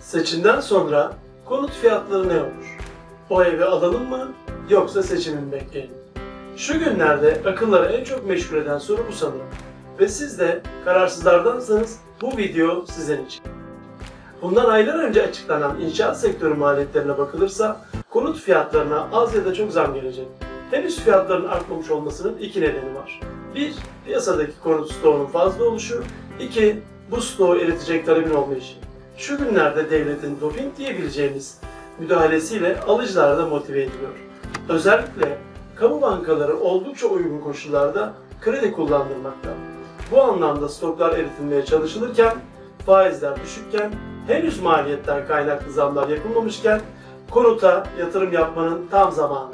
Seçimden sonra konut fiyatları ne olur? O evi alalım mı yoksa seçimi mi bekleyelim? Şu günlerde akılları en çok meşgul eden soru bu sanırım. Ve siz de kararsızlardansanız bu video sizin için. Bundan aylar önce açıklanan inşaat sektörü maliyetlerine bakılırsa konut fiyatlarına az ya da çok zam gelecek. Henüz fiyatların artmamış olmasının iki nedeni var. Bir, piyasadaki konut stoğunun fazla oluşu. iki bu stoğu eritecek talebin olmayışı. Şu günlerde devletin doping diyebileceğimiz müdahalesiyle alıcılar da motive ediliyor. Özellikle kamu bankaları oldukça uygun koşullarda kredi kullandırmakta. Bu anlamda stoklar eritilmeye çalışılırken, faizler düşükken, henüz maliyetten kaynaklı zamlar yapılmamışken konuta yatırım yapmanın tam zamanı.